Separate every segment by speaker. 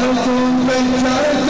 Speaker 1: I don't think they're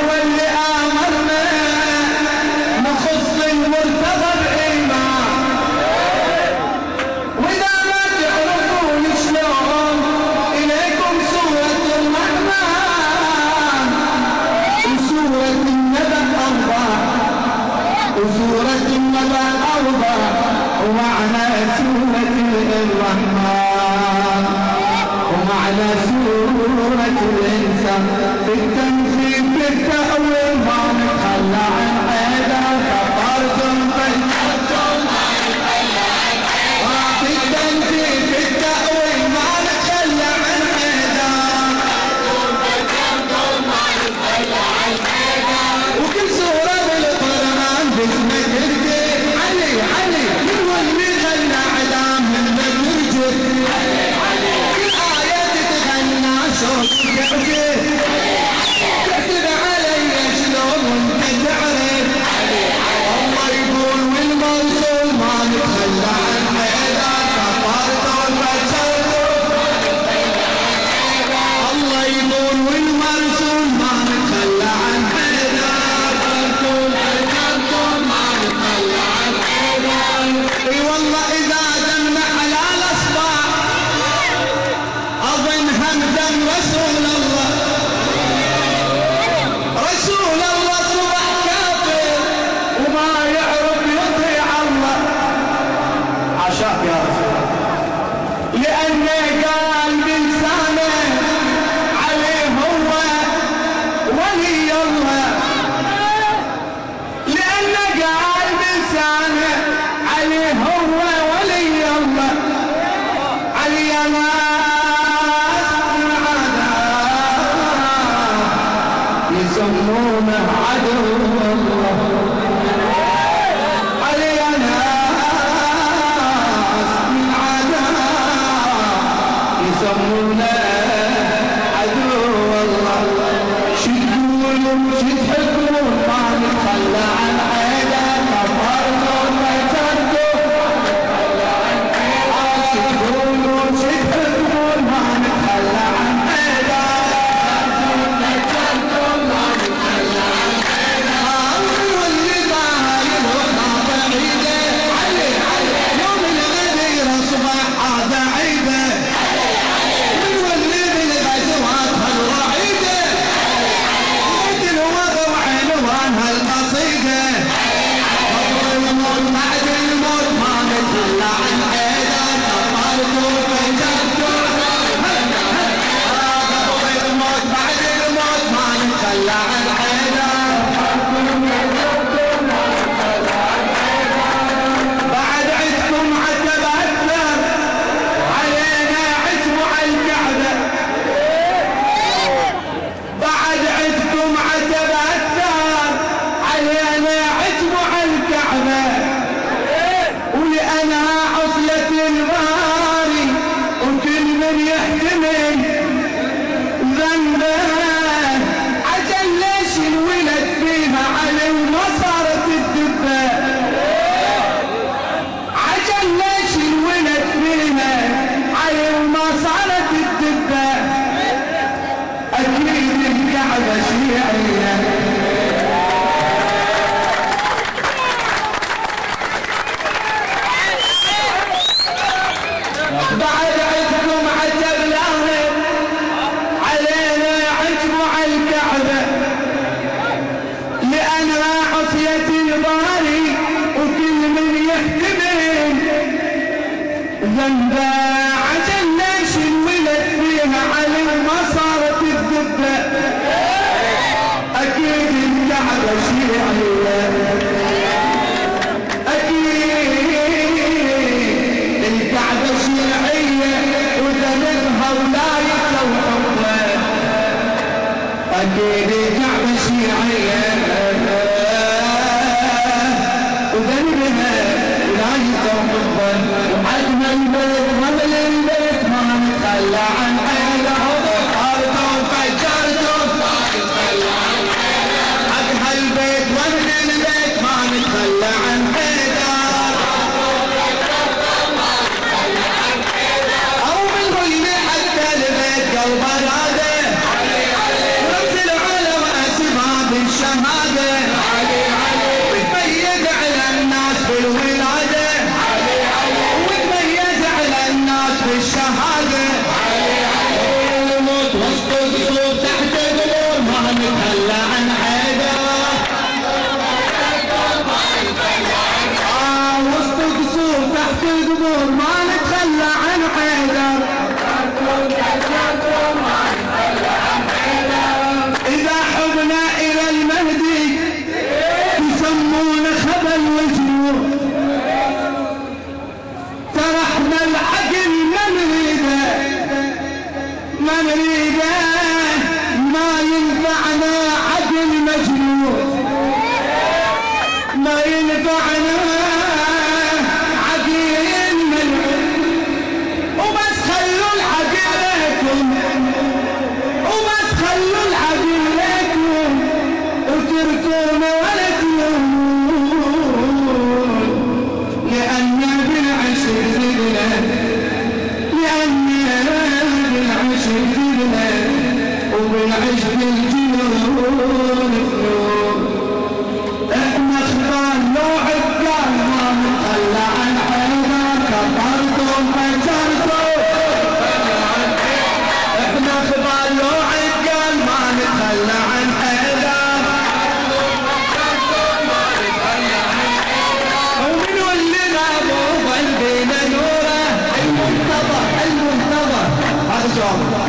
Speaker 1: سورة ولا الأرض ومعنى سورة الرحمن. ومعنى سورة الإنسان. في التنفيذ في التأويل عدونا عدو الله. شو تقولوا أكيد الكعبة شيعية بعد عندكم عتب لهم علينا عتبوا على الكعبة لأنها عصية الباري وكل من يهتمم ذنبه تعمل شي عيان بالولادة علي علي الناس بالولادة علي علي وتميز على الناس بالشهادة علي علي الموت وسط الصوب تحت قبور ما نتهلى عن حيدر. آه، وسط الصوب تحت قبور عنها 아.